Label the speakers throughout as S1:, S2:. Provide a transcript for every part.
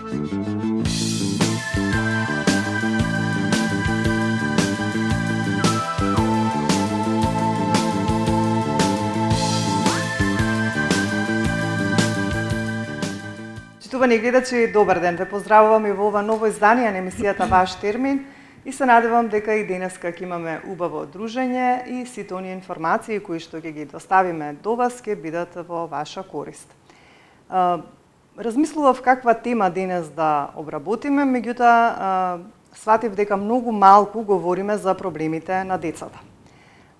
S1: Почитувани гледачи, добар ден. Ве поздравувам и во ова ново издание на емисијата Ваш термин и се надевам дека и денеска ќе имаме убаво дружење и сите оние информации кои што ќе ги доставиме до вас ќе бидат во ваша корист. Размислував каква тема денес да обработиме, меѓутоа сватив дека многу малку говориме за проблемите на децата.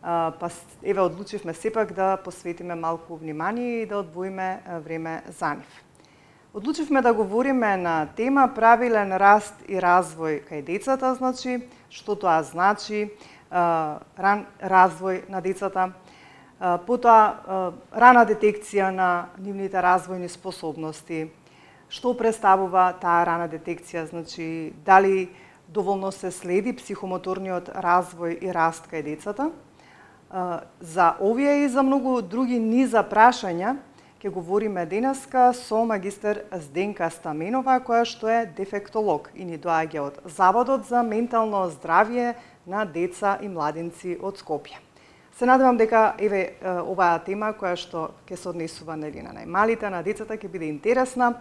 S1: Па еве одлучивме сепак да посветиме малку внимание и да одвоиме време за нив. Одлучивме да говориме на тема правилен раст и развој кај децата, значи, што тоа значи, ран развој на децата, потоа рана детекција на нивните развојни способности, што представува таа рана детекција, значи, дали доволно се следи психомоторниот развој и раст кај децата. За овие и за многу други низа прашања, ќе говориме денеска со магистер Зденка Стаменова, која што е дефектолог и ни доаѓа од Заводот за ментално здравје на деца и младинци од Скопје. Се надевам дека еве оваа тема која што ќе се однесува нели на најмалите, на децата ќе биде интересна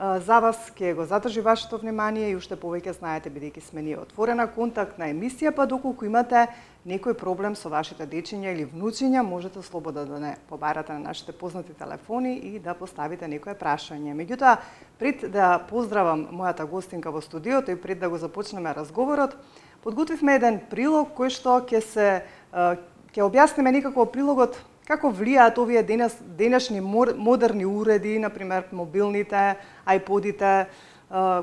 S1: за вас ќе го задржи вашето внимание и уште повеќе знаете бидејќи сме ние отворена контактна емисија, па доколку имате некој проблем со вашите дечиња или внучиња, можете слободно да не побарате на нашите познати телефони и да поставите некое прашање. Меѓутоа, пред да поздравам мојата гостинка во студиото и пред да го започнеме разговорот, подготвивме еден прилог кој што ќе се ќе објасниме некако прилогот Како влијаат овие денес, денешни модерни уреди, например мобилните, айподите,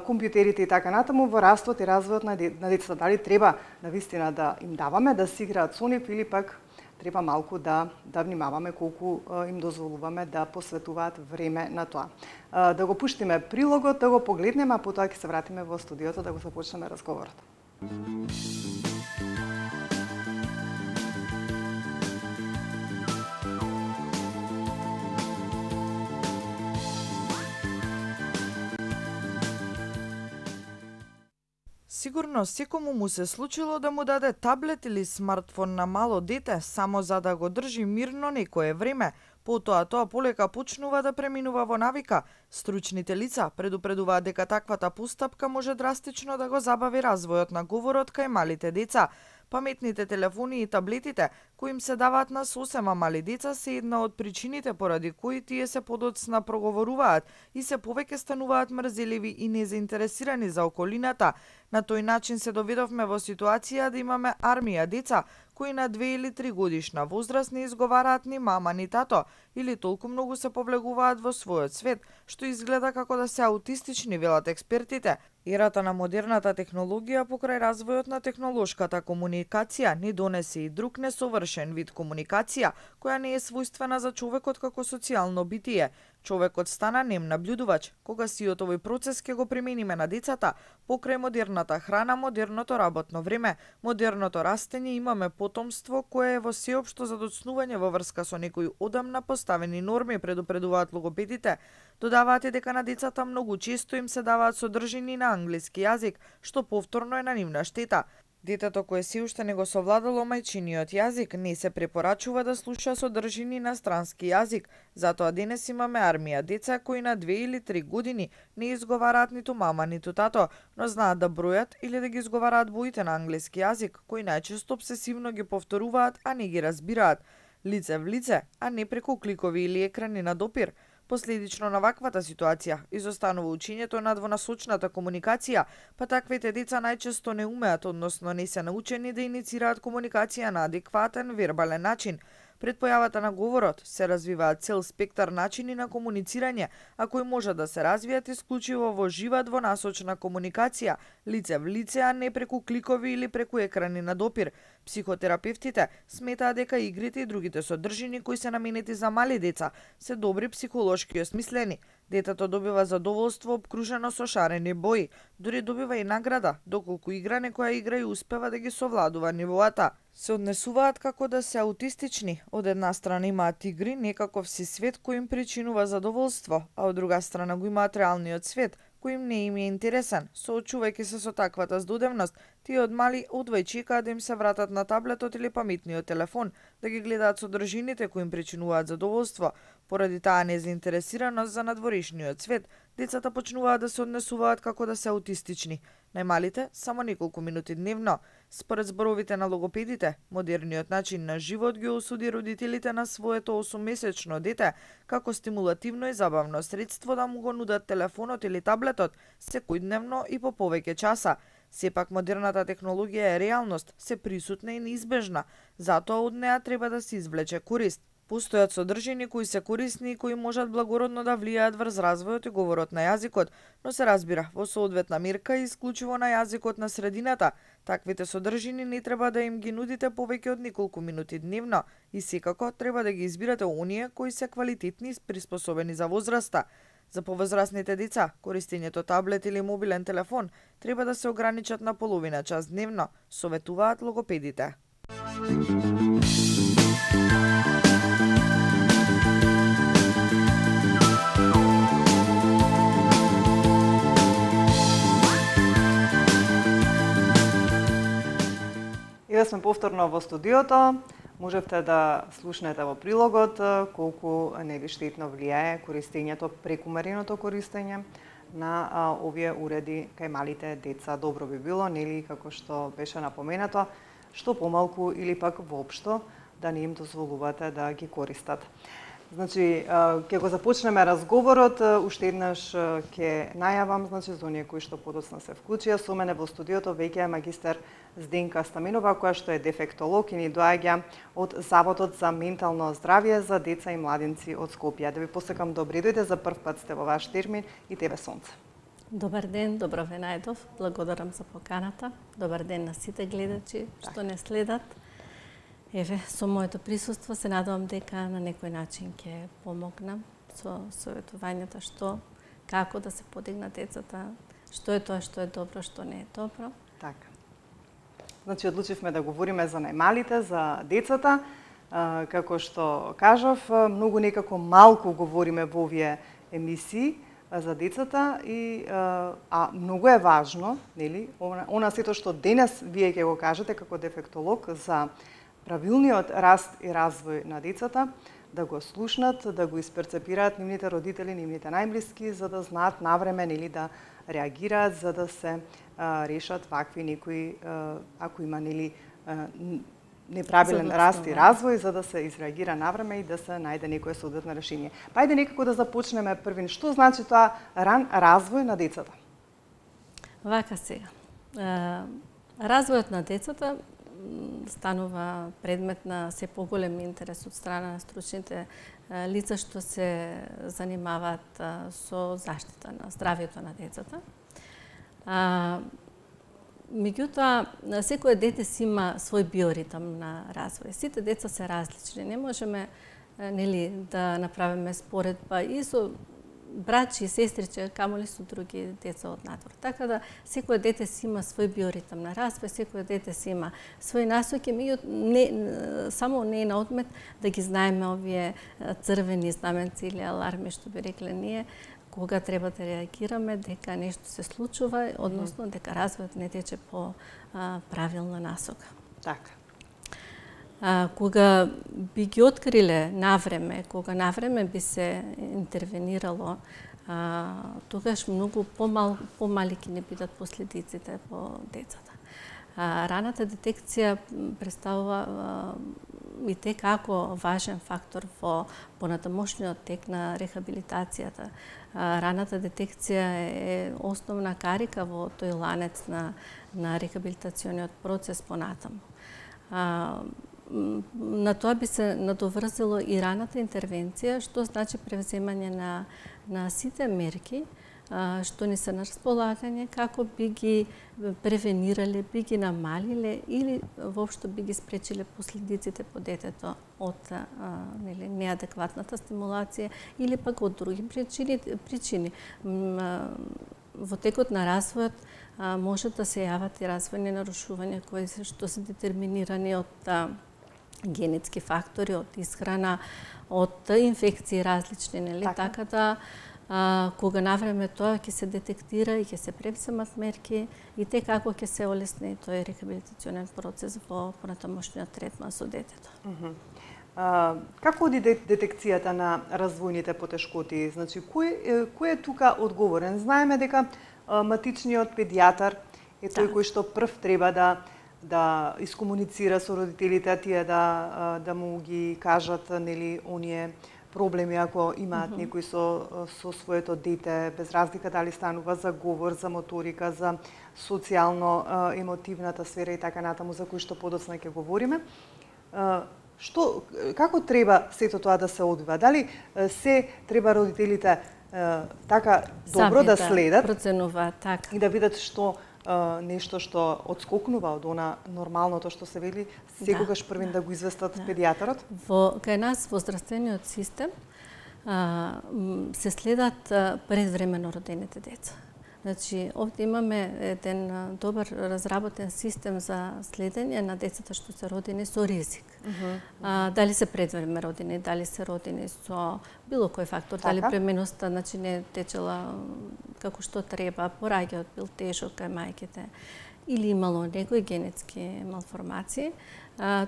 S1: компјутерите и така натаму во растот и развојот на, на децата? Дали треба на вистина да им даваме да си играат со нив или пак треба малку да да внимаваме колку им дозволуваме да посветуваат време на тоа. Да го пуштиме прилогот, да го погледнеме, а потоа ќе се вратиме во студиото да го започнеме разговорот.
S2: Сигурно секому му се случило да му даде таблет или смартфон на мало дете само за да го држи мирно некое време, потоа тоа полека почнува да преминува во навика. Стручните лица предупредуваат дека таквата постапка може драстично да го забави развојот на говорот кај малите деца. Паметните телефони и таблетите кои им се даваат на сосема мали деца се една од причините поради кои тие се подоцна проговоруваат и се повеќе стануваат мрзеливи и незаинтересирани за околината. На тој начин се доведовме во ситуација да имаме армија деца кои на две или три годишна возраст не изговараат ни мама ни тато или толку многу се повлегуваат во својот свет, што изгледа како да се аутистични, велат експертите. Ерата на модерната технологија покрај развојот на технолошката комуникација ни донесе и друг несовршен вид комуникација, која не е својствена за човекот како социјално битие. Човекот стана нем наблюдувач, кога сиот овој процес ќе го примениме на децата, покрај модерната храна, модерното работно време, модерното растење имаме потомство кое е во сеопшто задоцнување во врска со некои одамна поставени норми, предупредуваат логопедите. Додаваат и дека на децата многу често им се даваат содржини на англиски јазик, што повторно е на нивна штета. Детето кое си уште не го совладало мајчиниот јазик не се препорачува да слуша содржини на странски јазик, затоа денес имаме армија деца кои на две или три години не изговараат ниту мама ниту тато, но знаат да бројат или да ги изговараат боите на англиски јазик, кои најчесто обсесивно ги повторуваат, а не ги разбираат. Лице в лице, а не преку кликови или екрани на допир – Последично на ваквата ситуација, изостанува учењето на двонасочната комуникација, па таквите деца најчесто не умеат, односно не се научени да иницираат комуникација на адекватен вербален начин, Пред појавата на говорот се развиваат цел спектар начини на комуницирање, а кои може да се развијат исклучиво во жива двонасочна комуникација, лице в лице, а не преку кликови или преку екрани на допир. Психотерапевтите сметаат дека игрите и другите содржини кои се наменети за мали деца се добри психолошки осмислени. Детето добива задоволство обкружено со шарени бои, дури добива и награда, доколку игра некоја игра и успева да ги совладува нивоата се однесуваат како да се аутистични. Од една страна имаат игри, некаков си свет кој им причинува задоволство, а од друга страна го имаат реалниот свет, кој им не им е интересен. Соочувајќи се со таквата здудевност, тие од мали одвајчика да им се вратат на таблетот или паметниот телефон, да ги гледаат содржините кои им причинуваат задоволство. Поради таа незаинтересираност за надворешниот свет, децата почнуваат да се однесуваат како да се аутистични. Најмалите само неколку минути дневно. Според зборовите на логопедите, модерниот начин на живот ги осуди родителите на своето 8-месечно дете како стимулативно и забавно средство да му го нудат телефонот или таблетот секојдневно и по повеќе часа. Сепак модерната технологија е реалност, се присутна и неизбежна, затоа од неа треба да се извлече корист. Постојат содржини кои се корисни и кои можат благородно да влијаат врз развојот и говорот на јазикот, но се разбира во соодветна мирка и исклучиво на јазикот на средината. Таквите содржини не треба да им ги нудите повеќе од неколку минути дневно и секако треба да ги избирате оние кои се квалитетни и приспособени за возраста. За повозрастните деца, користењето таблет или мобилен телефон треба да се ограничат на половина час дневно, советуваат логопедите.
S1: Јас сме повторно во студиото. Можевте да слушнете во прилогот колку нели штетно влијае користењето, прекумереното користење на а, овие уреди кај малите деца. Добро би било, нели, како што беше напоменато, што помалку или пак воопшто да не им дозволувате да ги користат. Значи, ќе го започнеме разговорот, уште еднаш ќе најавам, значи, за оние кои што подоцна се вклучија, со мене во студиото веќе е магистер Зденка Стаменова, која што е дефектолог и ни доаѓа од Заводот за ментално здравје за деца и младинци од Скопје. Да ви посекам добри дојде, за прв пат сте во ваш термин и тебе сонце.
S3: Добар ден, добро ве најдов. Благодарам за поканата. Добар ден на сите гледачи што не следат. Еве, со моето присуство се надевам дека на некој начин ќе помогнам со советувањата што, како да се подигнат децата, што е тоа што е добро, што не е добро.
S1: Така. Значи, одлучивме да говориме за најмалите, за децата. Како што кажав, многу некако малку говориме во овие емисии за децата и а многу е важно, нели, она, она сето што денес вие ќе го кажете како дефектолог за правилниот раст и развој на децата, да го слушнат, да го исперцепираат нивните родители, нивните најблиски, за да знаат навреме или да реагираат, за да се а, решат вакви некои, а, ако има нели неправилен раст и развој, за да се изреагира навреме и да се најде некое соодветно решение. Па ајде некако да започнеме првин. Што значи тоа ран развој на децата?
S3: Вака сега. Развојот на децата станува предмет на се поголем интерес од страна на стручните лица што се занимаваат со заштита на здравјето на децата. Меѓутоа, секој дете си има свој биоритам на развој. Сите деца се различни. Не можеме нели да направиме споредба и со брачи и сестриче, камоли со други деца од надвор. Така да секој дете си има свој биоритам на развој, секој дете си има свој насоки, меѓу не само не на одмет да ги знаеме овие црвени знаменци или аларми што би рекле ние, кога треба да реагираме дека нешто се случува, односно дека развојот не тече по а, правилна насока.
S1: Така
S3: а, кога би ги откриле навреме, кога навреме би се интервенирало, а, тогаш многу помал, помали ќе не бидат последиците по децата. А, раната детекција представува а, и те како важен фактор во понатамошниот тек на рехабилитацијата. А, раната детекција е основна карика во тој ланец на, на рехабилитациониот процес понатаму. А, на тоа би се надоврзило и раната интервенција, што значи превземање на, на сите мерки, а, што ни се на располагање, како би ги превенирале, би ги намалиле или воопшто би ги спречиле последиците по детето од а, нели, неадекватната стимулација или пак од други причини. причини. Во текот на развојот може да се јават и развојни нарушувања кои се што се детерминирани од генетски фактори, од исхрана, од инфекции различни, нели? Така, така да а, кога навреме тоа ќе се детектира и ќе се превземат мерки и те како ќе се олесни тој рехабилитационен процес во понатамошниот третман со детето.
S1: Mm -hmm. А, како оди детекцијата на развојните потешкоти? Значи, кој, кој е тука одговорен? Знаеме дека а, матичниот педијатар е тој да. кој што прв треба да да искомуницира со родителите, тие да да му ги кажат нели оние проблеми ако имаат mm -hmm. некои со со своето дете, без разлика дали станува за говор, за моторика, за социјално емотивната сфера и така натаму за кои што подоцна ќе говориме. Што како треба сето тоа да се одвива? Дали се треба родителите така добро да, да следат,
S3: проценуваат така
S1: и да видат што нешто што одскокнува од она нормалното што се вели, секогаш да, првин да, да го известат да. педијатарот?
S3: Во кај нас во здравствениот систем а, се следат предвремено родените деца. Значи, овде имаме еден добар разработен систем за следење на децата што се родени со ризик. Uh -huh. а, дали се предвреме родени, дали се родени со било кој фактор, така? дали пременоста значи не течела како што треба, пораѓаот бил тежок кај мајките или имало некои генетски малформации,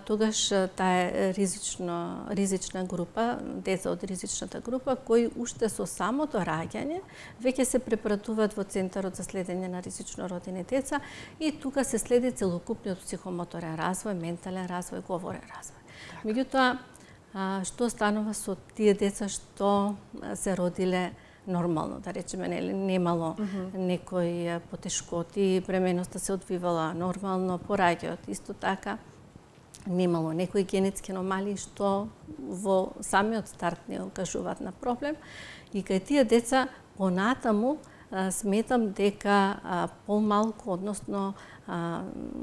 S3: тогаш таа е ризично, ризична група, деца од ризичната група, кои уште со самото раѓање веќе се препратуваат во Центарот за следење на ризично родени деца и тука се следи целокупниот психомоторен развој, ментален развој, говорен развој. Так. Меѓутоа, што станува со тие деца што се родиле нормално, да речеме, нели, немало mm -hmm. некои потешкоти, пременоста се одвивала нормално, пораѓаот исто така немало некои генетски аномалии што во самиот старт не окажуваат на проблем. И кај тие деца понатаму сметам дека помалку, односно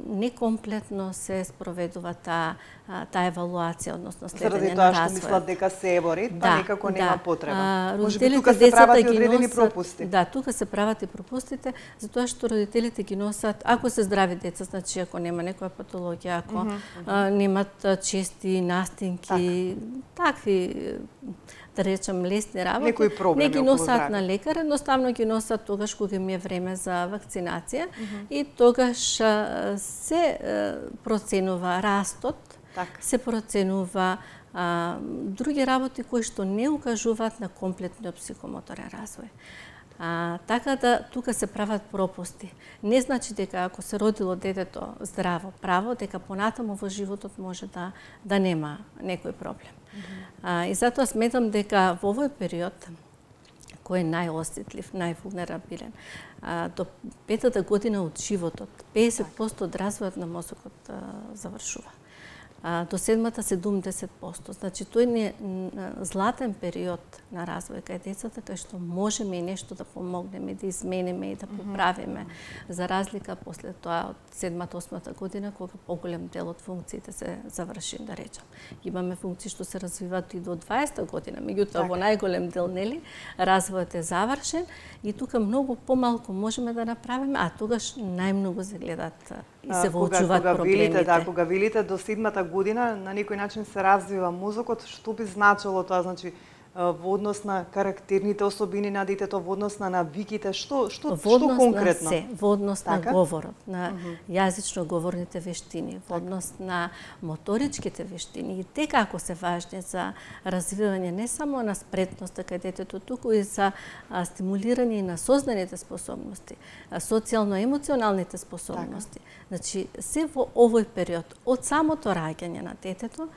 S3: некомплетно се спроведува таа таа евалуација, односно следење
S1: на развој. Заради тоа што мислат дека се е во ред, па да, некако да. нема потреба.
S3: А, родителите тука се прават и одредени пропусти. Да, тука се прават и пропустите, затоа што родителите ги носат, ако се здрави деца, значи ако нема некоја патологија, ако mm -hmm. а, немат чести настинки, так. такви да речем лесни работи,
S1: Некои проблеми
S3: не ги носат на лекар, едноставно ги носат тогаш кога ми е време за вакцинација mm -hmm. и тогаш се проценува растот, так. се проценува а, други работи кои што не укажуваат на комплетниот психомоторен развој. А, така да тука се прават пропусти. Не значи дека ако се родило детето здраво, право, дека понатаму во животот може да да нема некој проблем. Mm -hmm. а, и затоа сметам дека во овој период кој е најосетлив, највулнерабилен, а, до петата година од животот, 50% од развојот на мозокот а, завршува а, до седмата 70%. Значи, тој не златен период на развој кај децата, кај што можеме и нешто да помогнеме, да измениме и да поправиме, mm -hmm. за разлика после тоа од седмата, осмата година, кога поголем дел од функциите се заврши, да речам. Имаме функции што се развиваат и до 20-та година, меѓутоа во најголем дел, нели, развојот е завршен и тука многу помалку можеме да направиме, а тогаш најмногу се гледаат и се воочуваат
S1: кога. Велите, да, кога велите до седмата година, на некој начин се развива мозокот, што би значило тоа, значи, во однос на карактерните особини на детето, во однос на навиките, што што
S3: во
S1: што конкретно?
S3: На се, во однос така? на говорот, на uh -huh. јазично говорните вештини, во однос на моторичките вештини и те како се важни за развивање не само на спретноста кај детето, туку и за стимулирање на сознаните способности, социјално-емоционалните способности. Така. Значи, се во овој период, од самото раѓање на детето,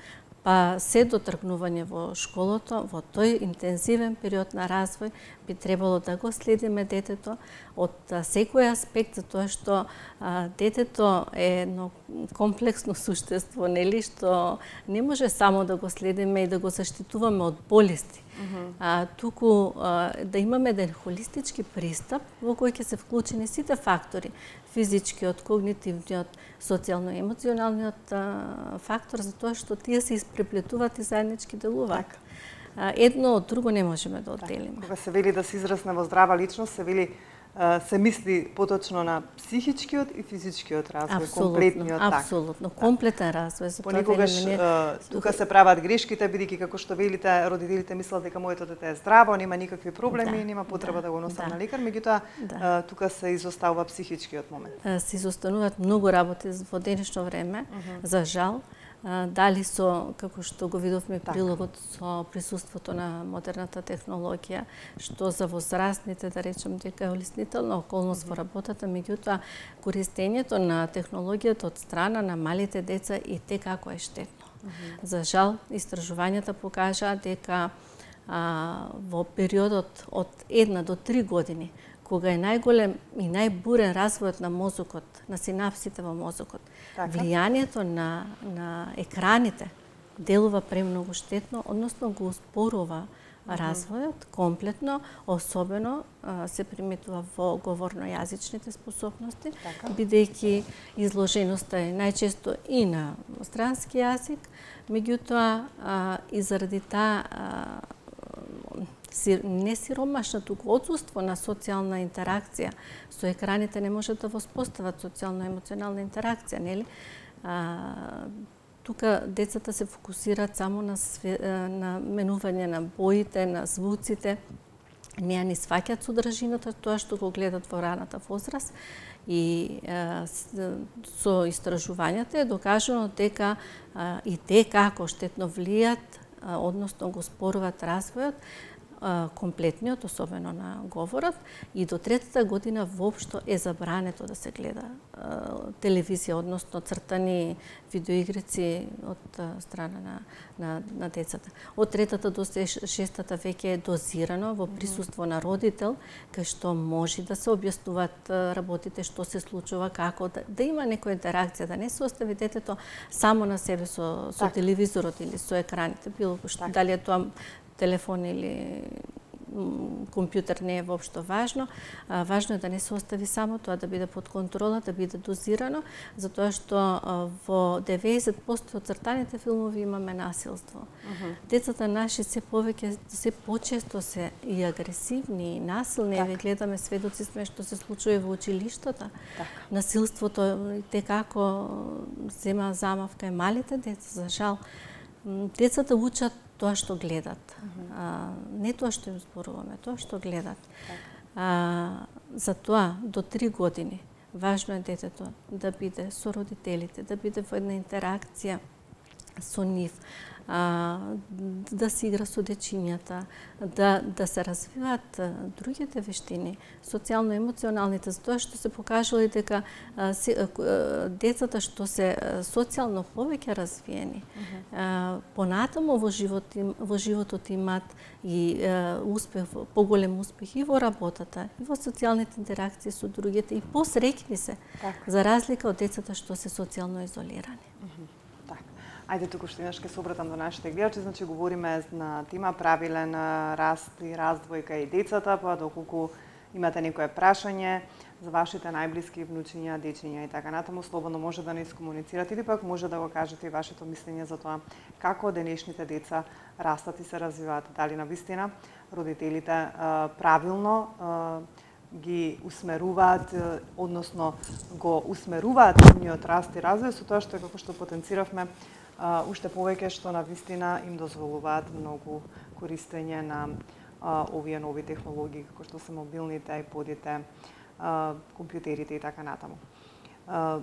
S3: па се до тргнување во школото, во тој интензивен период на развој, би требало да го следиме детето од секој аспект, за тоа што а, детето е едно комплексно суштество, нели, што не може само да го следиме и да го заштитуваме од болести. Mm -hmm. а, туку а, да имаме еден холистички пристап во кој ќе се вклучени сите фактори, физичкиот, когнитивниот, социјално-емоционалниот фактор, за тоа што тие се испреплетуваат и заеднички делуваат. Така. Едно од друго не можеме да одделиме.
S1: Кога се вели да се израсне во здрава личност, се вели се мисли поточно на психичкиот и физичкиот развој,
S3: Апсолутно,
S1: комплетниот так.
S3: апсолутно, комплетен развој. За тоа
S1: Понекогаш
S3: велиме ние-
S1: е, тука се прават грешките, бидејќи како што велите, родителите мислат дека моето дете е здраво, нема никакви проблеми,
S3: Да,
S1: нема потреба
S3: да,
S1: да, го носам
S3: да.
S1: на лекар, меѓутоа
S3: Да.
S1: тука се изоставува психичкиот момент.
S3: се изостануваат многу работи во денешно време, за жал, дали со, како што го видовме
S1: Така.
S3: прилогот со присуството на модерната технологија, што за возрастните, да речем, дека е олеснителна околност во работата, меѓутоа, користењето на технологијата од страна на малите деца и те како е штетно. За жал, истражувањата покажаа дека а, во периодот од една до три години, кога е најголем и најбурен развојот на мозокот, на синапсите во мозокот,
S1: Така.
S3: влијанието на, на екраните делува премногу штетно, односно го успорува развојот комплетно, особено а, се приметува во говорно-јазичните способности,
S1: Така.
S3: бидејќи изложеноста е најчесто и на странски јазик, меѓутоа и заради таа не сиромашна, туку одсуство на социјална интеракција. Со екраните не можат да воспостават социјално-емоционална интеракција, нели? А, тука децата се фокусираат само на, све, на менување на боите, на звуците, не ја ни сваќаат содржината тоа што го гледат во раната возраст и а, со истражувањата е докажано дека а, и те како штетно влијат, а, односно го споруваат развојот, комплетниот, особено на говорот, и до третата година воопшто е забрането да се гледа телевизија, односно цртани видеоигрици од страна на, на, на децата. Од третата до шестата веќе е дозирано во присуство на родител, кај што може да се објаснуваат работите, што се случува, како, да, да има некоја интеракција, да не се остави детето само на себе со, со
S1: Така.
S3: телевизорот или со екраните, било што,
S1: Така.
S3: дали е тоа телефон или компјутер не е воопшто важно. А, важно е да не се остави само тоа, да биде под контрола, да биде дозирано, затоа што а, во 90% од цртаните филмови имаме насилство. Децата наши се повеќе, се почесто се и агресивни, и насилни.
S1: Така.
S3: Еве гледаме сведоци сме што се случува во училиштата.
S1: Така.
S3: Насилството те како зема замавка и малите деца, за жал. Децата учат тоа што гледат. а, не тоа што им зборуваме, тоа што гледат. А, за тоа, до три години, важно е детето да биде со родителите, да биде во една интеракција со нив, а, да се игра со дечињата, да, да се развиваат другите вештини, социјално-емоционалните, затоа што се покажало и дека а, се, а, децата што се социјално повеќе развиени, а, понатамо во живот им, во животот имат и а, успех, поголем успех и во работата, и во социјалните интеракции со другите и посреќни се,
S1: Така.
S3: за разлика од децата што се социјално изолирани.
S1: Ајде туку што инаш ќе се обратам до нашите гледачи, значи говориме на тема правилен раст и раздвој кај децата, па доколку имате некое прашање за вашите најблиски внучиња, дечиња и така натаму, слободно може да не искомуницирате или пак може да го кажете и вашето мислење за тоа како денешните деца растат и се развиваат, дали на вистина родителите правилно ги усмеруваат, односно го усмеруваат нивниот раст и развој со тоа што како што потенциравме а, уште повеќе што на вистина им дозволуваат многу користење на а, овие нови технологии како што се мобилните, айподите, а, компјутерите и така натаму. А,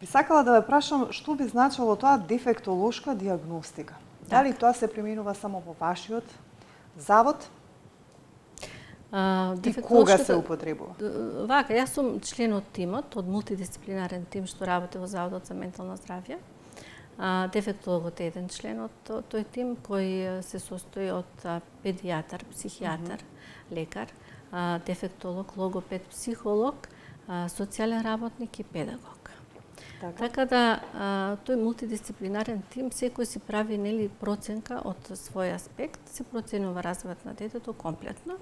S1: би сакала да ве прашам што би значило тоа дефектолошка диагностика. Дали тоа се применува само во вашиот завод
S3: А,
S1: и кога се
S3: дефектолошката-
S1: употребува?
S3: Вака, јас сум член од тимот, од мултидисциплинарен тим што работи во Заводот за ментално здравје. Дефектологот е еден член од то- тој тим кој е, се состои од педијатар, психијатар, лекар, а, дефектолог, логопед, психолог, социјален работник и педагог.
S1: Така.
S3: Така да а, тој мултидисциплинарен тим секој си прави нели проценка од свој аспект, се проценува развојот на детето комплетно.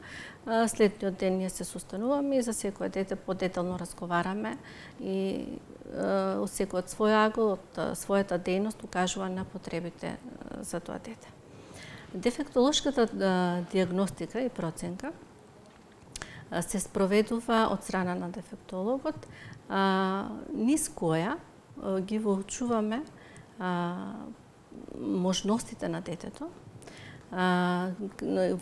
S3: А, следниот ден ние се состануваме и за секое дете подетално разговараме и а, секој од свој агол, од својата дејност укажува на потребите за тоа дете. Дефектолошката диагностика и проценка се спроведува од страна на дефектологот, низ која ги воучуваме можностите на детето,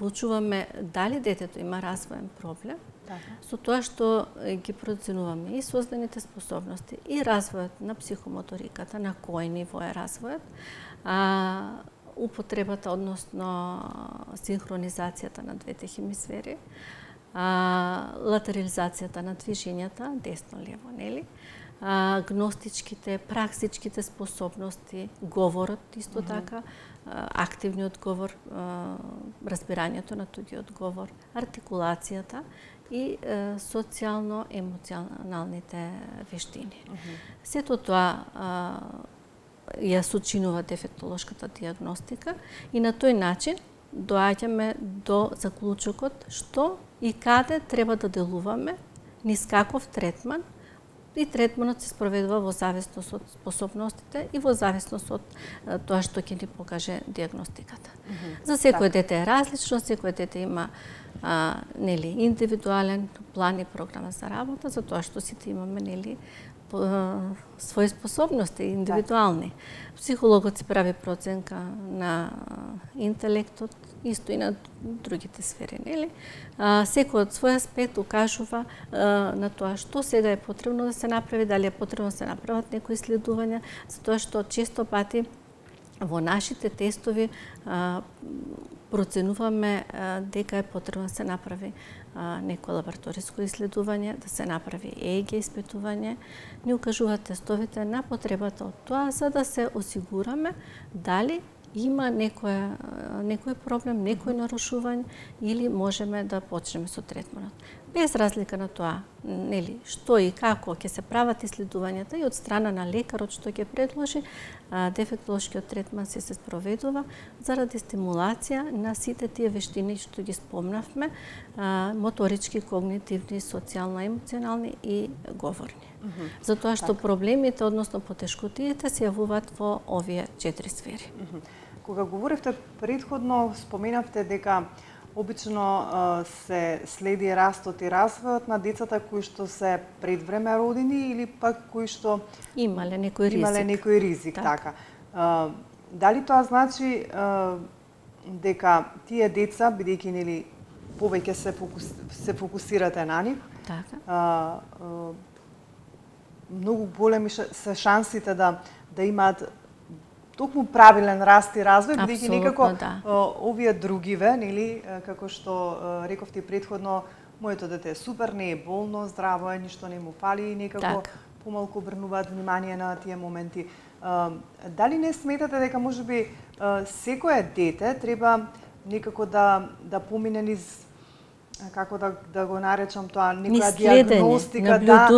S3: воучуваме дали детето има развоен проблем, така. со тоа што ги проценуваме и созданите способности и развојот на психомоториката, на кој ниво е развојот, а, употребата, односно синхронизацијата на двете хемисфери, а, латерализацијата на движењата, десно-лево, нели? А, гностичките, праксичките способности, говорот исто така, активниот говор, разбирањето на тугиот говор, артикулацијата и социјално-емоционалните вештини. Сето тоа ја сочинува дефектолошката диагностика и на тој начин доаѓаме до заклучокот што и каде треба да делуваме, низ каков третман и третманот се спроведува во зависност од способностите и во зависност од тоа што ќе ни покаже диагностиката. Mm -hmm. За секој така. дете е различно, секој дете има а, нели индивидуален план и програма за работа, за тоа што сите имаме нели своји способности индивидуални. Психологот се прави проценка на интелектот, исто и на другите сфери, нели? А, секој од свој аспект укажува а, на тоа што сега да е потребно да се направи, дали е потребно да се направат некои исследувања, затоа што често пати во нашите тестови а, проценуваме а, дека е потребно да се направи а, некој лабораториско исследување, да се направи ЕГ испитување, ни укажуваат тестовите на потребата од тоа за да се осигураме дали има некој, некој проблем, некој нарушување или можеме да почнеме со третманот. Без разлика на тоа, нели, што и како ќе се прават исследувањата и од страна на лекарот што ќе предложи, дефектолошкиот третман се се спроведува заради стимулација на сите тие вештини што ги спомнавме, моторички, когнитивни, социјално, емоционални и говорни. Mm -hmm. Затоа што така. проблемите, односно потешкотиите, се јавуваат во овие четири сфери. Mm -hmm.
S1: Кога говоревте предходно, споменавте дека обично се следи растот и развојот на децата кои што се пред време родени или пак кои што
S3: имале некој ризик.
S1: Имале некој ризик, так. така. Дали тоа значи дека тие деца, бидејќи нели повеќе се фокус, се фокусирате на нив, така. а, а, многу големи се шансите да да имаат токму правилен раст и развој, бидејќи некако да. овие другиве, нели, како што рековте предходно, моето дете е супер, не е болно, здраво е, ништо не му фали, некако так. помалку обрнуваат внимание на тие моменти. Дали не сметате дека можеби секое дете треба некако да да помине низ како да да го наречам тоа некоја диагностика,
S3: да,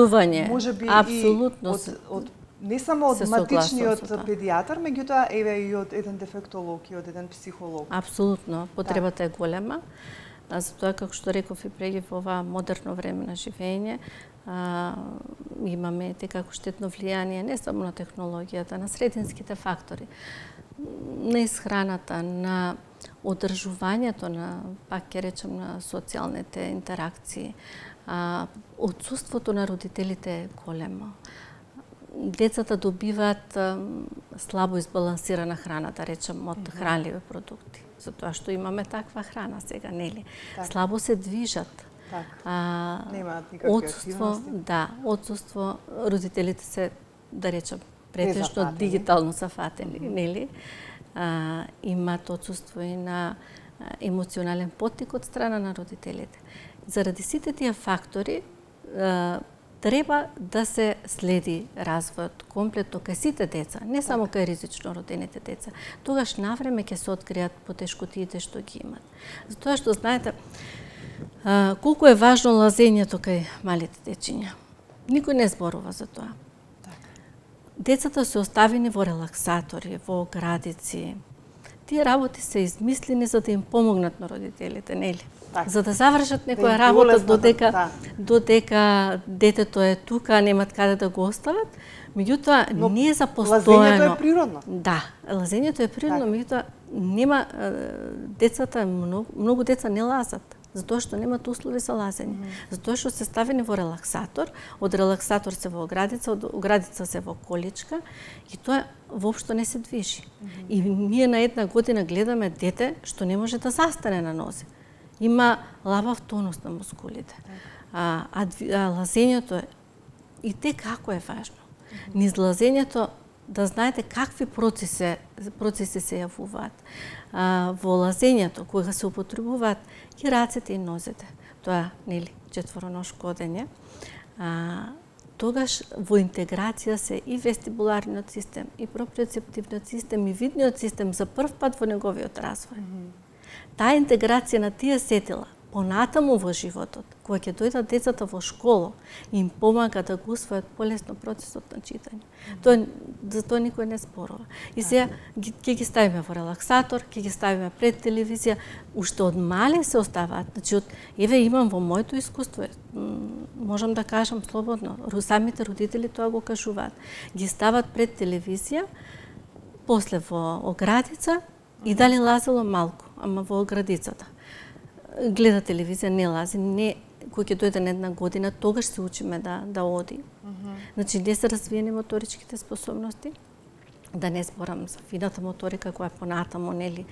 S3: можеби
S1: и од, од не само од матичниот педијатар, меѓутоа еве и од еден дефектолог и од еден психолог.
S3: Апсолутно, потребата да. е голема. Затоа како што реков и преги во ова модерно време на живење, а, имаме како штетно влијание не само на технологијата, на срединските фактори, на исхраната, на одржувањето на, пак ќе речем, на социјалните интеракции, а, отсуството на родителите е големо децата добиваат слабо избалансирана храна, да речем, од хранливи продукти. Затоа што имаме таква храна сега, нели? Так. Слабо се движат.
S1: Так. А, Немаат никакви активности.
S3: Да, отсуство, родителите се, да речем, претежно дигитално зафатени, mm -hmm. нели? А, имаат отсуство и на емоционален потик од страна на родителите. Заради сите тие фактори, треба да се следи развојот комплетно кај сите деца, не само така. кај ризично родените деца. Тогаш навреме ќе се откријат потешкотиите што ги имат. Затоа што знаете колку е важно лазењето кај малите дечиња. Никој не зборува за тоа. Така. Децата се оставени во релаксатори, во градици. Тие работи се измислени за да им помогнат на родителите, нели? Так. За да завршат некоја да работа додека да. додека детето е тука, немат каде да го остават, меѓутоа не е за постојано.
S1: Лазењето е природно.
S3: Да, лазењето е природно, так. меѓутоа нема децата многу, многу деца не лазат. затоа што немат услови за лазење, mm -hmm. затоа што се ставени во релаксатор, од релаксатор се во оградица, од оградица се во количка и тоа воопшто не се движи. Mm -hmm. И ние на една година гледаме дете што не може да застане на нозе. Има лабав тонус на мускулите. А, а, а лазењето е и те како е важно. Низ лазењето да знаете какви процеси, процеси се јавуваат. А, во лазењето, кога се употребуваат и рацете и нозете, тоа, нели, четвороношко одење, а, тогаш во интеграција се и вестибуларниот систем, и проприоцептивниот систем, и видниот систем за прв пат во неговиот развој. Mm -hmm. Таа интеграција на тие сетила понатаму во животот, кога ќе дојдат децата во школа, им помага да го усвојат полесно процесот на читање. Тоа за тоа никој не спорува. И сега ќе ги ставиме во релаксатор, ќе ги ставиме пред телевизија, уште од мале се оставаат. Значи од еве имам во моето искуство, можам да кажам слободно, самите родители тоа го кажуваат. Ги стават пред телевизија, после во оградица и дали лазело малку, ама во оградицата гледа телевизија, не лази, не кој ќе дојде на една година, тогаш се учиме да да оди. Mm -hmm. Значи не се развиени моторичките способности. Да не зборам за фината моторика која понатамо нели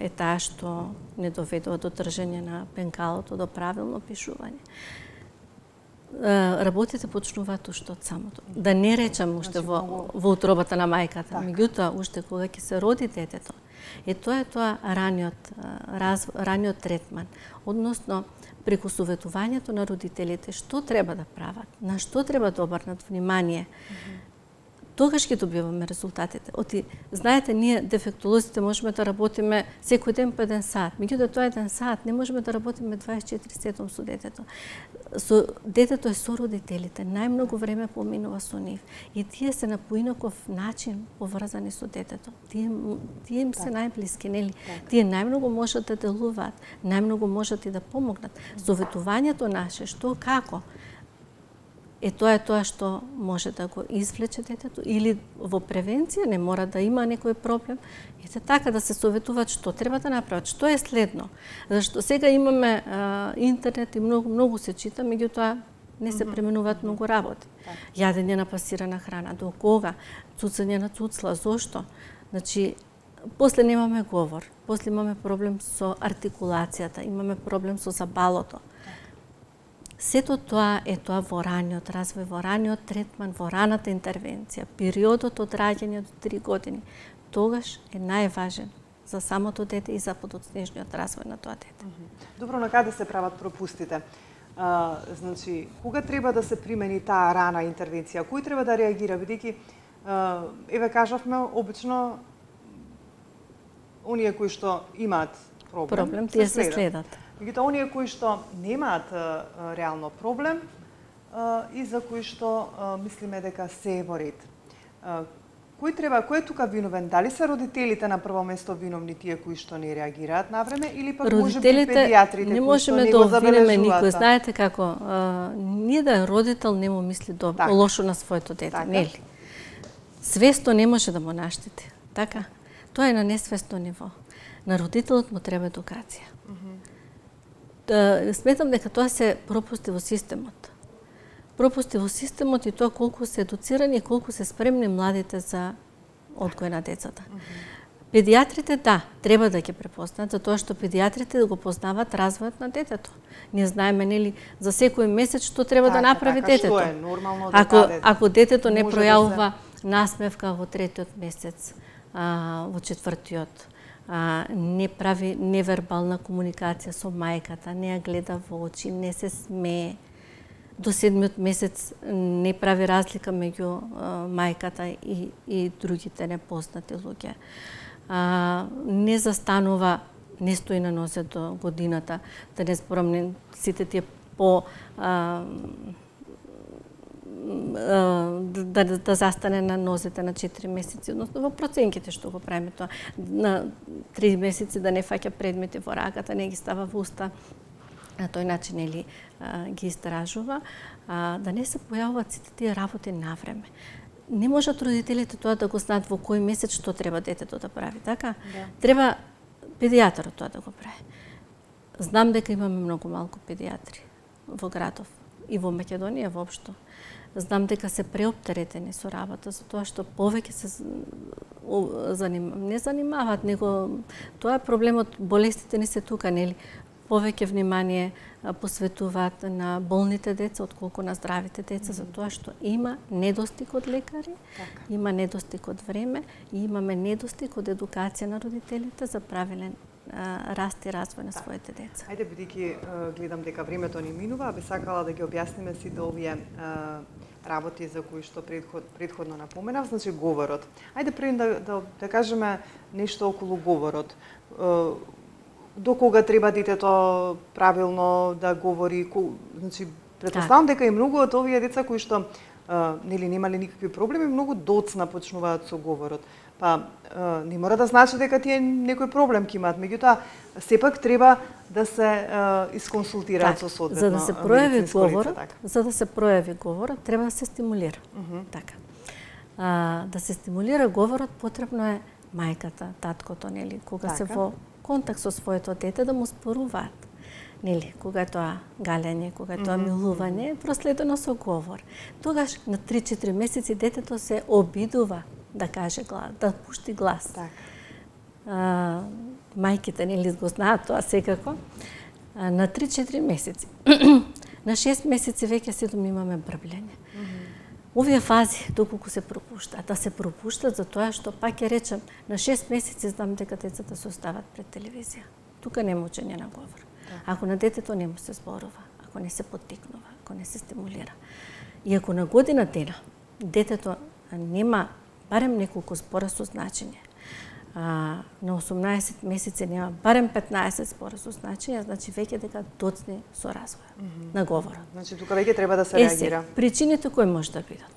S3: е таа што не доведува до држање на пенкалото, до правилно пишување работите почнуваат уште од самото. Да не речам уште значи, во, во утробата на мајката, так. меѓутоа уште кога ќе се роди детето, е тоа е тоа раниот, раз, раниот третман, односно преку советувањето на родителите што треба да прават, на што треба да обрнат внимание, mm -hmm тогаш ќе добиваме резултатите. Оти, знаете, ние дефектолозите можеме да работиме секој ден по еден сат. Меѓутоа тоа еден сат не можеме да работиме 24/7 со детето. Со детето е со родителите, најмногу време поминува со нив и тие се на поинаков начин поврзани со детето. Тие тие им се најблиски, нели? Тие најмногу можат да делуваат, најмногу можат и да помогнат. Советувањето наше што како е тоа е тоа што може да го извлече детето или во превенција не мора да има некој проблем. Ете така да се советуваат што треба да направат, што е следно. Зашто сега имаме а, интернет и многу многу се чита, меѓутоа не се пременуваат многу работи. Да. Јадење на пасирана храна, до кога? Цуцање на цуцла, зошто? Значи, после немаме говор, после имаме проблем со артикулацијата, имаме проблем со забалото. Сето тоа е тоа во раниот развој, во раниот третман, во раната интервенција, периодот од раѓање до 3 години. Тогаш е најважен за самото дете и за подоцнежниот развој на тоа дете.
S1: Добро, на каде се прават пропустите? А, значи, кога треба да се примени таа рана интервенција? Кој треба да реагира? Бидејќи, еве кажавме, обично оние кои што имаат проблем,
S3: проблем тие се следат.
S1: Меѓутоа, оние кои што немаат реално проблем и за кои што мислиме дека се е во ред. Кој треба, кој е тука виновен? Дали се родителите на прво место виновни тие кои што не реагираат на време или пак може би педиатрите
S3: не можеме да обвиниме никој. Знаете како, а, да родител не му мисли добро, така. лошо на своето дете, така. нели? Свесто не може да му наштити, така? Тоа е на несвесно ниво. На родителот му треба едукација. Да, сметам дека тоа се пропусти во системот. Пропусти во системот и тоа колку се едуцирани и колку се спремни младите за одгој на децата. Педиатрите, да, треба да ќе препознаат, затоа што педиатрите го познаваат развојот на детето. Ние знаеме, нели, за секој месец што треба така, да направи така, детето.
S1: Што е нормално да
S3: ако, ако детето не пројавува да се... насмевка во третиот месец, а, во четвртиот, а, не прави невербална комуникација со мајката, не ја гледа во очи, не се смее. До седмиот месец не прави разлика меѓу мајката и, и другите непознати луѓе. А, не застанува, не стои на нозе до годината, да не зборам сите тие по а, да, да, да застане на нозете на 4 месеци, односно во проценките што го правиме тоа. На 3 месеци да не фаќа предмети во раката, не ги става во уста, на тој начин или ги истражува, а, да не се појавуваат сите тие работи на време. Не можат родителите тоа да го знаат во кој месец што треба детето да прави, така? Да. Треба педијатарот тоа да го прави Знам дека имаме многу малку педиатри во градов и во Македонија воопшто. Знам дека се преоптеретени со работа, затоа што повеќе се заним... не занимаваат, него тоа е проблемот, болестите не се тука, нели? Повеќе внимание посветуваат на болните деца отколку на здравите деца, -hmm. затоа што има недостиг од лекари, така. има недостиг од време и имаме недостиг од едукација на родителите за правилен раст и развој на своите деца.
S1: Ајде, бидејќи гледам дека времето ни минува, би сакала да ги објасниме сите овие работи за кои што предход, предходно напоменав, значи говорот. Ајде пред да, да, да кажеме нешто околу говорот. До кога треба детето правилно да говори, значи претпоставам дека и многу од овие деца кои што нели немале никакви проблеми, многу доцна почнуваат со говорот. Па не мора да значи дека тие некој проблем ќе имаат, меѓутоа сепак треба да се исконсултираат со соодветно
S3: За да се пројави говорот, така. за да се пројави говорот, треба да се стимулира. Uh -huh. Така. А, да се стимулира говорот потребно е мајката, таткото, нели, кога така. се во контакт со своето дете да му споруваат. Нели, кога е тоа галење, кога е тоа милување, проследено со говор. Тогаш на 3-4 месеци детето се обидува да каже глас, да пушти глас.
S1: Так.
S3: А, мајките нели го знаат тоа секако. А, на 3-4 месеци. на 6 месеци веќе седум имаме брблење. Mm -hmm. Овие фази, доколку се пропуштаат, да се пропуштат за тоа што, пак ќе речем, на 6 месеци знам дека децата се остават пред телевизија. Тука нема учење на говор. Да. Ако на детето не му се зборува, ако не се поттикнува, ако не се стимулира. И ако на година дена детето нема барем неколку збора со значење. А, на 18 месеци нема барем 15 збора со значење, значи веќе дека доцни со развој mm -hmm. на говорот.
S1: Значи тука веќе треба да се реагира.
S3: Причините кои може да бидат?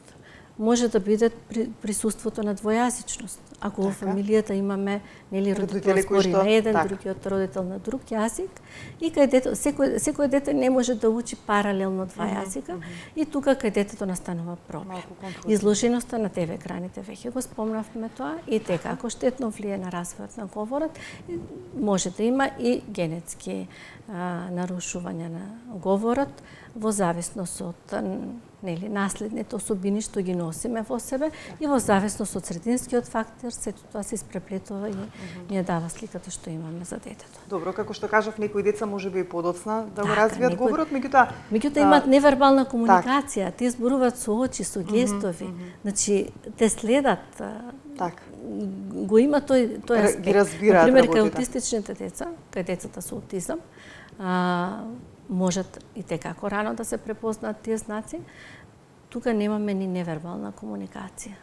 S3: Може да биде при, присуството на двојазичност. Ако така. во фамилијата имаме нели родител збори на еден, така. другиот родител на друг јазик и кај дете секој секој дете не може да учи паралелно два јазика mm -hmm. и тука кај детето настанува проблем. Изложеноста на ТВ екраните веќе го спомнавме тоа и дека ако штетно влие на развојот на говорот може да има и генетски а, нарушување на говорот во зависност од нели наследните особини што ги носиме во себе и во зависност од срединскиот фактор сето тоа се испреплетува и ни дава сликата што имаме за детето.
S1: Добро, како што кажав, некои деца може би и подоцна да го развијат некој... говорот, меѓутоа
S3: меѓутоа имаат невербална комуникација, так. тие зборуваат со очи, со гестови. Mm -hmm. Значи те следат
S1: так
S3: го има тој тој аспект.
S1: Ги разбираат
S3: Например, кај аутистичните деца, кај децата со аутизам, а, можат и како рано да се препознаат тие знаци, тука немаме ни невербална комуникација.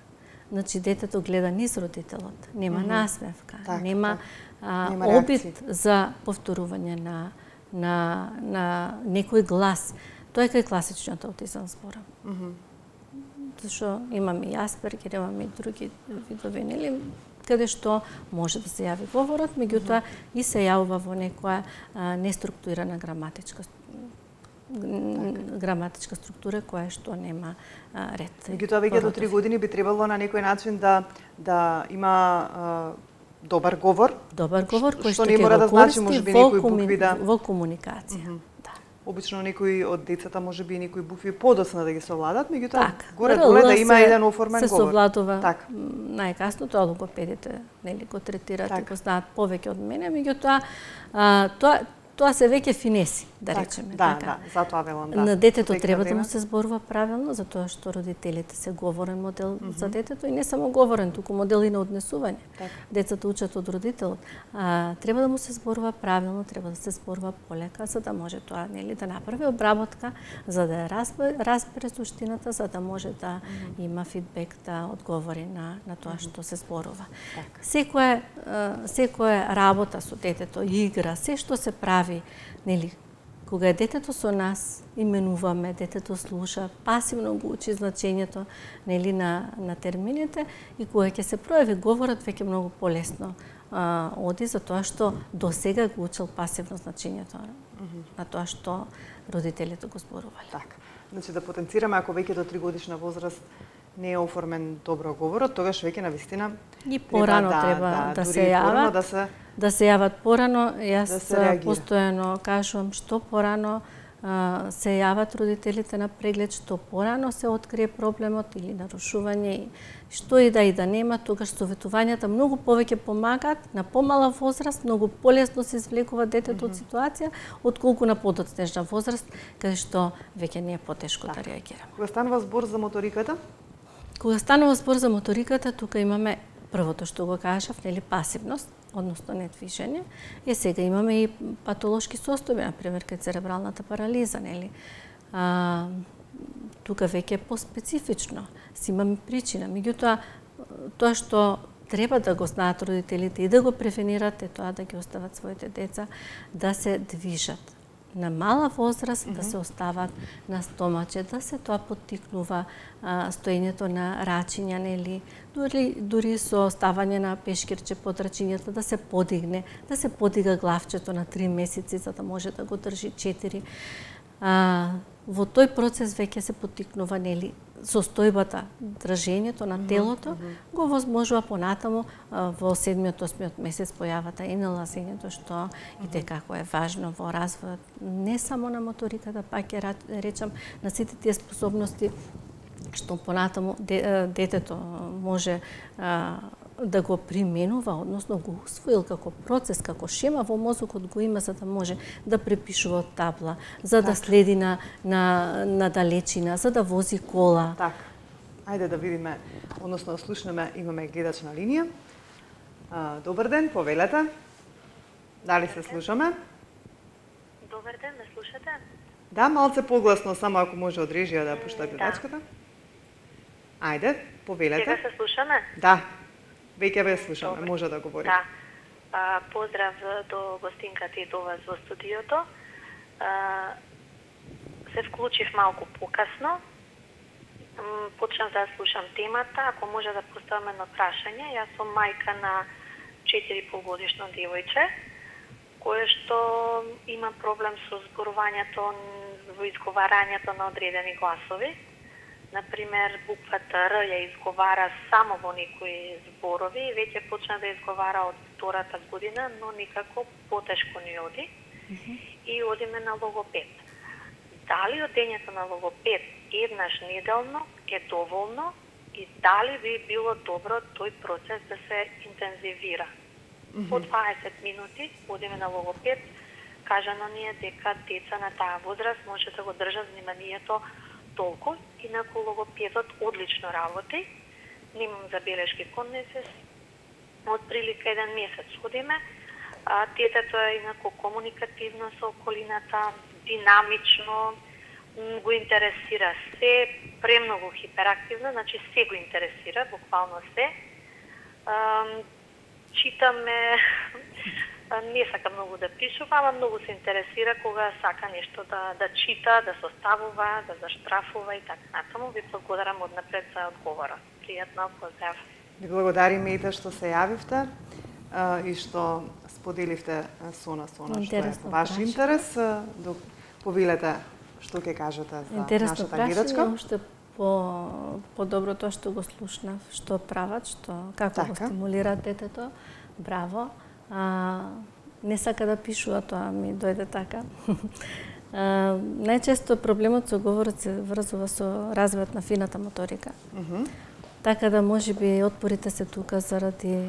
S3: Значи, детето гледа низ родителот, нема mm -hmm. насмевка, так, нема, так. А, нема обид за повторување на, на, на некој глас. Тоа е кај класичниот аутизам зборам. Mm -hmm. Зашо имаме и Аспергер, имаме и други видови, нели? каде што може да се јави говорот, меѓутоа и се јавува во некоја а, неструктурирана граматичка граматичка структура која што нема а, ред.
S1: Меѓутоа веќе до три години би требало на некој начин да да има а, добар говор.
S3: Добар говор кој што, што не мора да значи можеби некои букви да во комуникација. Mm -hmm.
S1: Обично некои од децата може би некои буфи подосна да ги совладат, меѓутоа так, горе доле да има еден оформен
S3: се говор. Се совладува так. најкасно тоа логопедите нели го третираат и го знаат повеќе од мене, меѓутоа тоа тоа се веќе финеси, да так, речеме.
S1: Да, така. да, затоа велам, да.
S3: На детето Веќе треба да му се зборува правилно, затоа што родителите се говорен модел mm -hmm. за детето и не само говорен, туку модел и на однесување. Так. Децата учат од родителот. А, треба да му се зборува правилно, треба да се зборува полека, за да може тоа нели да направи обработка, за да ја разбере, разбере суштината, за да може да mm -hmm. има фидбек да одговори на на тоа mm -hmm. што се зборува. Секоја секоја работа со детето, игра, се што се прави прави, нели, кога е детето со нас, именуваме, детето слуша, пасивно го учи значењето нели, на, на термините и кога ќе се прояви говорот, веќе многу полесно а, оди за тоа што до сега го учил пасивно значењето mm -hmm. на тоа што родителите го зборувале.
S1: Така. Значи да потенцираме ако веќе до 3 годишна возраст не е оформен добро говорот, тогаш веќе на вистина
S3: и порано треба, да, да, да се јава.
S1: да се
S3: да се јават порано. Јас
S1: да
S3: постојано кажувам што порано се јават родителите на преглед, што порано се открие проблемот или нарушување, што и да и да нема, тогаш советувањата многу повеќе помагаат на помала возраст, многу полесно се извлекува детето mm -hmm. од ситуација, отколку на подоцнежна возраст, каде што веќе не е потешко да, да реагираме.
S1: Кога станува збор за моториката?
S3: Кога станува збор за моториката, тука имаме првото што го кажав, нели пасивност, односно недвижење. И сега имаме и патолошки состојби, например, кај церебралната парализа, нели? А, тука веќе е поспецифично, си имаме причина. Меѓутоа, тоа што треба да го знаат родителите и да го превенират е тоа да ги остават своите деца да се движат на мала возраст mm -hmm. да се остават на стомаче, да се тоа поттикнува а, стоењето на рачиња, нели, дури, дури со ставање на пешкирче под рачињата, да се подигне, да се подига главчето на 3 месеци, за да може да го држи 4. А, во тој процес веќе се поттикнува, нели, состојбата, држењето на телото, mm -hmm. го возможува понатаму во седмиот, осмиот месец појавата и на лазењето, што mm -hmm. и како е важно во развојот не само на моториката, па ќе речам на сите тие способности што понатаму детето може да го применува, односно го усвоил како процес, како шема во мозокот го има за да може да препишува табла, за да следи на, на, на далечина, за да вози кола.
S1: Така. Ајде да видиме, односно да слушнеме, имаме гледач на линија. А, добар ден, повелете. Дали се слушаме?
S4: Добар ден, ме слушате?
S1: Да, малце погласно, само ако може од режија да пушта гледачката. Да. Ајде, повелете.
S4: Сега се слушаме?
S1: Да, Веќе ве слушаме, Добре. може да говори.
S4: Да. А, поздрав до гостинката и до вас во студиото. А, се вклучив малку покасно. Почнав да слушам темата. Ако може да поставам едно прашање, јас сум мајка на 4,5 годишно девојче, кое што има проблем со зборувањето, во изговарањето на одредени гласови Например, буквата Р ја изговара само во некои зборови и веќе почна да изговара од втората година, но никако потешко ни оди. Mm -hmm. И одиме на логопед. Дали одењето на логопед еднаш неделно е доволно и дали би било добро тој процес да се интензивира? Mm -hmm. По 20 минути одиме на логопед, кажано ни е дека деца на таа возраст може да го држат вниманието толку, инаку логопедот одлично работи. Немам забелешки кон месец. Од прилика еден месец ходиме. А, детето е инаку комуникативно со околината, динамично, го интересира се, премногу хиперактивно, значи се го интересира, буквално се. А, читаме не сака многу да пишува, ама многу се интересира кога сака нешто да, да чита, да составува, да заштрафува и така натаму. Ви благодарам однапред за одговорот. Пријатно, поздрав.
S1: Ви благодариме и што се јавивте а, и што споделивте со нас со нас што е ваш интерес. Док повилете што ќе кажете за
S3: Интересно
S1: нашата гледачка.
S3: Уште по по доброто што го слушнав, што прават, што како така. го стимулираат детето. Браво а, не сака да пишува, тоа ми дојде така. а, најчесто проблемот со говорот се врзува со развојот на фината моторика. Mm -hmm. Така да може би отпорите се тука заради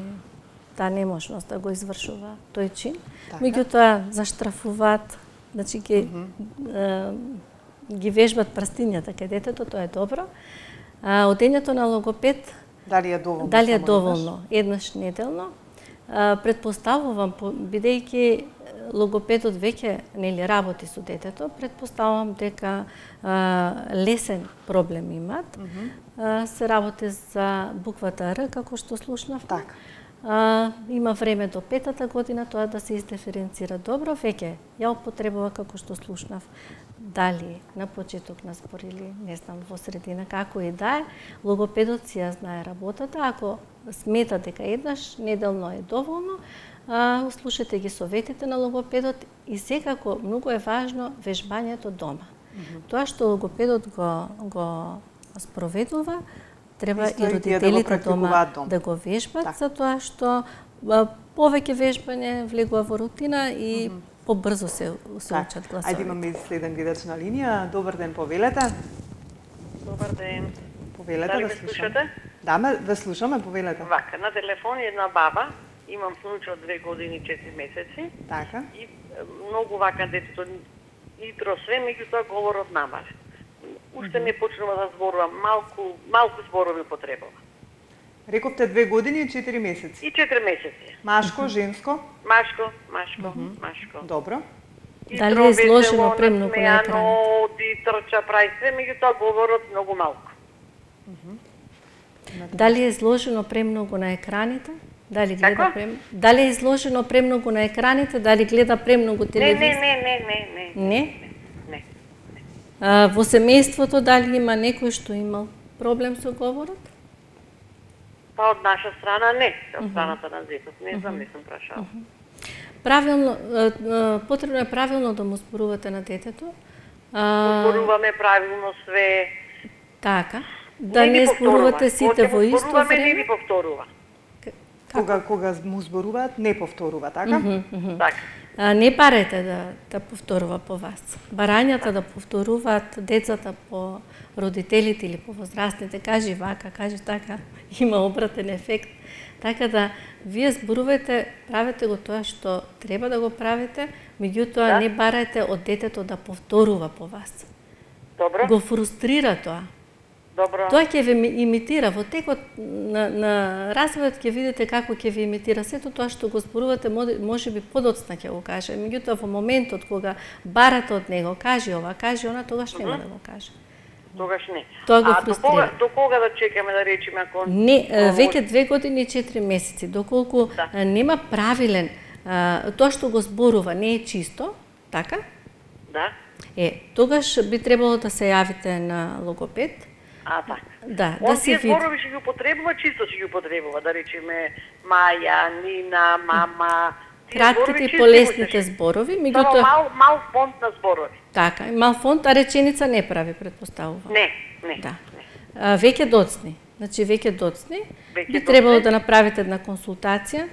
S3: таа неможност да го извршува тој чин. Така. Меѓутоа заштрафуваат, значи ги, mm -hmm. а, ги вежбат прстињата кај детето, тоа е добро. А, одењето на логопед
S1: Дали е доволно?
S3: Дали е доволно? Еднаш неделно Предпоставувам, бидејќи логопедот веќе нели работи со детето, предпоставувам дека а, лесен проблем имат. Mm -hmm. а, се работи за буквата Р, како што слушнав.
S1: Така.
S3: А, има време до петата година тоа да се издиференцира добро, веќе ја употребува како што слушнав дали на почеток на спор или не знам во средина како и да е, логопедот си ја знае работата, ако смета дека еднаш неделно е доволно, а, слушате ги советите на логопедот и секако многу е важно вежбањето дома. Mm -hmm. Тоа што логопедот го, го спроведува, треба Исто и родителите да дома, дома да го вежбат, так. за тоа што повеќе вежбање влегува во рутина и mm -hmm. Побрзо се се
S1: так.
S3: учат гласовите.
S1: Ајде имаме следен гледач на линија. Добар ден, повелете.
S5: Добар ден.
S1: Повелете
S5: Дали
S1: да
S5: слушате?
S1: Да, ме, да слушаме, повелете.
S5: Вака, на телефон е една баба, имам внуче од две години и 4 месеци
S1: Така.
S5: и многу вака детето идро све, меѓутоа говорот намале. Уште не почнува да зборува, малку, малку зборови употребува.
S1: Рековте две години и 4 месеци.
S5: И 4 месеци.
S1: Машко, женско?
S5: Машко, машко, машко.
S1: Добро.
S5: И
S3: Дали е изложено премногу на екраните?
S5: Оди, трча, прави све, меѓутоа говорот многу малку.
S3: Дали е изложено премногу на екраните? Дали гледа прем... Дали е изложено премногу на екраните? Дали гледа премногу
S5: Не,
S3: телевизија?
S5: не, не, не, не, не.
S3: Не?
S5: Не.
S3: А, во семејството дали има некој што имал проблем со говорот?
S5: Па од наша страна не, од страната на детот. Не знам, не сум прашала.
S3: Правилно, потребно е правилно да му зборувате на детето. А,
S5: Зборуваме правилно све.
S3: така. Да не
S5: повторува.
S3: зборувате сите
S5: Кога
S3: во исто
S5: зборуваме, Не
S3: време.
S5: ги повторува.
S1: Кога кога му зборуваат, не повторува, така?
S5: Така.
S3: А, не барете да, да повторува по вас. Барањата да повторуваат децата по родителите или по возрастните, кажи вака, кажи така, има обратен ефект. Така да, вие зборувајте, правете го тоа што треба да го правите, меѓутоа
S5: Да.
S3: не барајте од детето да повторува по вас.
S5: Добро,
S3: Го фрустрира тоа.
S5: добро.
S3: Тоа ќе ве ми- имитира во текот на, на развојот ќе видите како ќе ви имитира сето тоа што го зборувате може, може би подоцна ќе го каже. Меѓутоа во моментот кога барате од него, кажи ова, кажи она, тогаш нема да го каже.
S5: Тогаш не.
S3: Тоа го
S5: а до кога, до кога да чекаме да речеме ако
S3: Не, веќе две години и четири месеци, доколку
S5: Да.
S3: нема правилен а, тоа што го зборува не е чисто, така?
S5: Да?
S3: Е, тогаш би требало да се јавите на логопед,
S5: А, така.
S3: да,
S5: Он
S3: да се види.
S5: зборови ќе ги употребува, чисто ќе ги употребува, да речеме Маја, Нина, мама.
S3: Кратките и полесните зборови,
S5: Само
S3: меѓутоа
S5: мал, мал фонд на зборови.
S3: така, мал фонд, а реченица не прави, предпоставувам.
S5: Не, не.
S3: Да.
S5: не.
S3: А, веќе доцни. Значи веќе доцни
S5: Веќе
S3: би требало
S5: доцни.
S3: да направите една консултација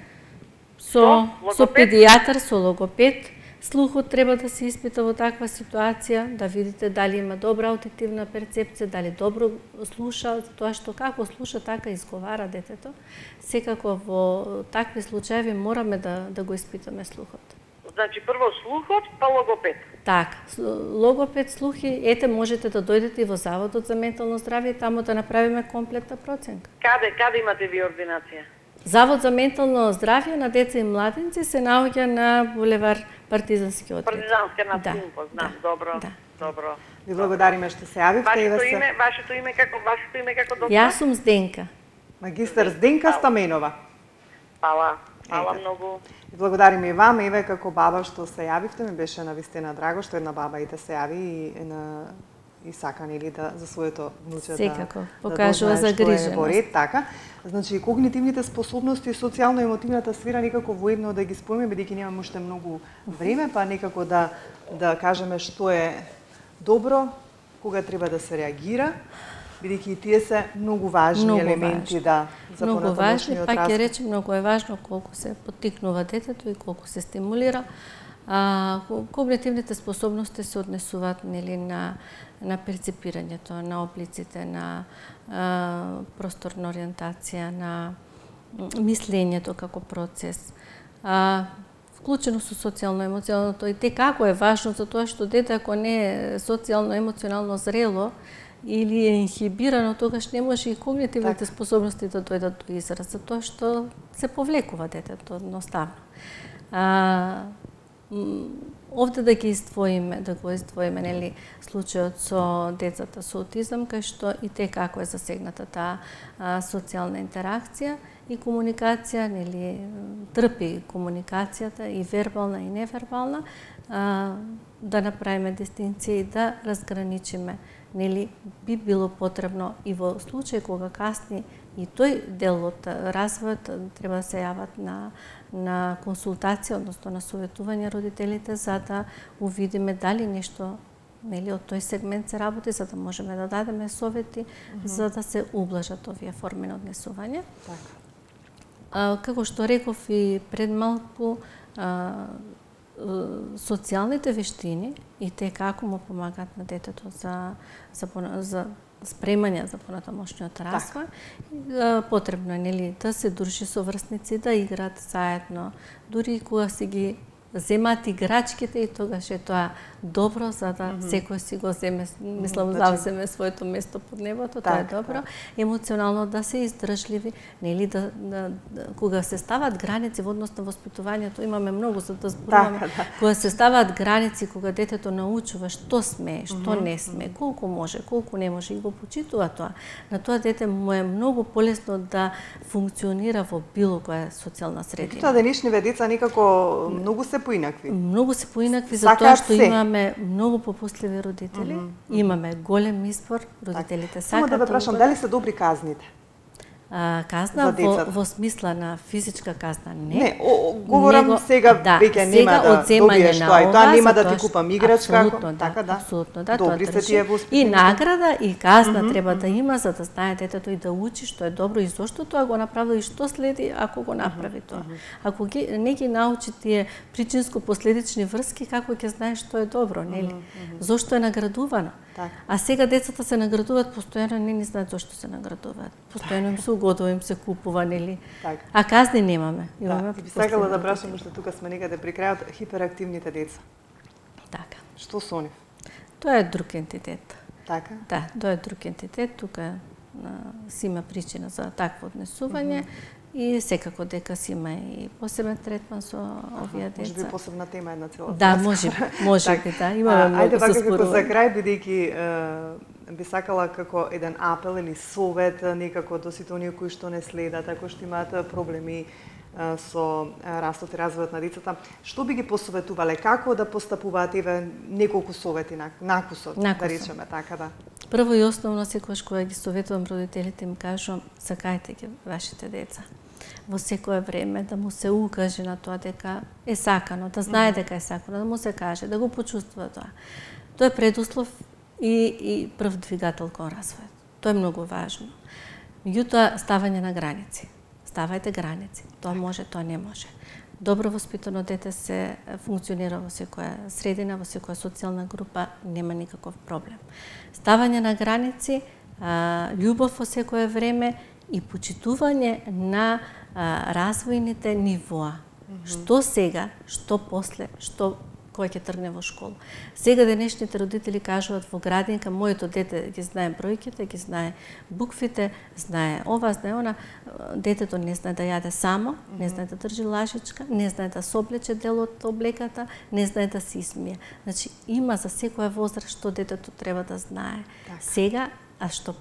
S3: со
S5: Со
S3: педијатар, со логопед. Слухот треба да се испита во таква ситуација, да видите дали има добра аудитивна перцепција, дали добро слуша, тоа што како слуша, така изговара детето. Секако во такви случаеви мораме да да го испитаме слухот.
S5: Значи прво слухот, па логопед.
S3: Така, с- логопед слухи, ете можете да дојдете и во Заводот за ментално здравје и таму да направиме комплетна проценка.
S5: Каде, каде имате ви ординација?
S3: Завод за ментално здравје на деца и младенци се наоѓа на булевар Партизански отред.
S5: Партизанска на
S3: Да,
S5: Пумпо, знам,
S3: да,
S5: добро,
S3: да.
S5: добро.
S1: Ви благодариме што се јавивте и да
S5: Вашето име,
S1: се
S5: вашето име како вашето име како доктор?
S3: Јас сум Зденка.
S1: магистар Зденка Стаменова.
S5: Фала
S1: Ете.
S5: многу.
S1: И благодариме и вам, Еве, како баба што се јавивте, ми беше навистина драго што една баба и да се јави и една и сака нели да за своето внуче
S3: Секако,
S1: да
S3: покажува
S1: да што е во
S3: загриженост.
S1: ред, така. Значи когнитивните способности и социјално-емотивната сфера некако воедно да ги спомнеме бидејќи немаме уште многу време, па некако да да кажеме што е добро, кога треба да се реагира, бидејќи и тие се многу важни
S3: Многу
S1: елементи
S3: важни.
S1: да за
S3: Многу важни, пак ќе речем, многу е важно колку се поттикнува детето и колку се стимулира. А, ко- когнитивните способности се однесуваат нели на на перцепирањето, на облиците, на а, просторна ориентација, на мислењето како процес. А, вклучено со социјално-емоционалното и те како е важно за тоа што дете ако не е социјално-емоционално зрело или е инхибирано, тогаш не може и когнитивните
S1: Така.
S3: способности да дојдат до израз, затоа што се повлекува детето едноставно. А, овде да ги издвоиме, да го издвоиме, нели, случајот со децата со аутизам, кај што и така те како е засегната таа а, социјална интеракција и комуникација, нели, трпи комуникацијата и вербална и невербална, а, да направиме дистинција и да разграничиме нели би било потребно и во случај кога касни и тој дел од развојот треба да се јават на на консултација, односно на советување родителите за да увидиме дали нешто нели од тој сегмент се работи за да можеме да дадеме совети за да се ублажат овие форми на однесување.
S1: Така.
S3: а, како што реков и пред малку, а, социјалните вештини и те како му помагаат на детето за, за, за спремање за понатамошниот развој. Потребно е нели да се дружи со врсници, да играат заедно, дури кога си ги земат играчките и тогаш е тоа добро за да mm -hmm. секој си го земе, мислам, да значи... земе своето место под небото, так, тоа е така, добро. Так. Емоционално да се издржливи, нели да, да, да кога се стават граници во однос на воспитувањето, имаме многу за да зборуваме. Так, да. Кога се стават граници, кога детето научува што сме, што mm -hmm. не сме, колку може, колку не може и го почитува тоа. На тоа дете му е многу полесно да функционира во било која социјална средина.
S1: Тоа денешниве деца некако многу се поинакви.
S3: Многу се поинакви за тоа што се. имаме многу попустливи родители, mm -hmm. имаме голем избор, родителите так. сакаат.
S1: Само да ве прашам, дали се добри казните?
S3: А, казна во, во смисла на физичка казна не.
S1: Не, о, говорам него, сега да, веќе нема да добиеш тоа и тоа нема да ти купам играчка,
S3: абсолютно, да,
S1: така да.
S3: Апсолутно, да,
S1: Добри
S3: тоа
S1: се тие
S3: И награда и казна mm -hmm, треба да има за да знае детето и да учи што е добро и зошто тоа го направи и што следи ако го направи тоа. Mm -hmm. Ако ги, не ги научи тие причинско-последични врски, како ќе знаеш што е добро, нели? Mm -hmm. Зошто е наградувано? Так. А сега децата се наградуваат постојано, не ни знаат зошто се наградуваат. Постојано им се угодува, им се купува, нели? Так. А казни немаме.
S1: Да, имаме да, би сакала да прашам, што тука сме некаде при крајот, хиперактивните деца.
S3: Така.
S1: Што со нив?
S3: Тоа е друг ентитет.
S1: Така?
S3: Да, тоа е друг ентитет, тука си има причина за такво однесување. Mm -hmm и секако дека си има и посебен третман со овие деца.
S1: Може би посебна тема една цела.
S3: Да, може би, може би, да. Имаме многу
S1: Ајде вака како за крај, бидејќи би сакала како еден апел или совет некако до сите оние кои што не следат, ако што имаат проблеми со растот и развојот на децата, што би ги посоветувале како да постапуваат еве неколку совети на накусот, накусот. да речеме така да.
S3: Прво и основно секогаш кога ги советувам родителите им кажам сакајте ги вашите деца во секое време да му се укаже на тоа дека е сакано, да знае дека е сакано, да му се каже, да го почувствува тоа. Тоа е предуслов и, и прв двигател кон развојот. Тоа е многу важно. Меѓутоа, ставање на граници. Ставајте граници. Тоа може, тоа не може. Добро воспитано дете се функционира во секоја средина, во секоја социјална група, нема никаков проблем. Ставање на граници, љубов во секое време и почитување на а, развојните нивоа. Mm -hmm. Што сега, што после, што кој ќе тргне во школа. Сега денешните родители кажуваат во градинка, моето дете ги знае бројките, ги знае буквите, знае ова, знае она. Детето не знае да јаде само, не знае да држи лажичка, не знае да се облече дел од облеката, не знае да се измие. Значи, има за секоја возраст што детето треба да знае. Так. Сега, а што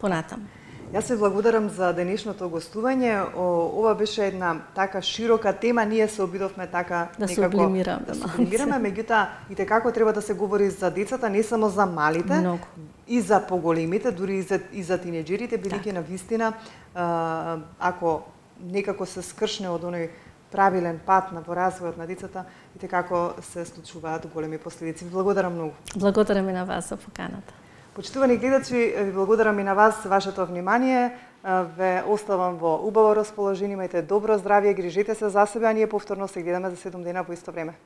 S3: понатаму.
S1: Јас се благодарам за денешното гостување. Ова беше една така широка тема. Ние се обидовме така
S3: да некако сублимираме,
S1: да сублимираме, меѓутоа и те како треба да се говори за децата, не само за малите,
S3: Много.
S1: и за поголемите, дури и за и за тинеџерите, бидејќи на вистина ако некако се скршне од оној правилен пат на во развојот на децата и те како се случуваат големи последици. Благодарам многу.
S3: Благодарам и на вас за поканата.
S1: Почитувани гледачи, ви благодарам и на вас вашето внимание. Ве оставам во убаво расположение, имајте добро здравје, грижите се за себе, а ние повторно се гледаме за 7 дена по исто време.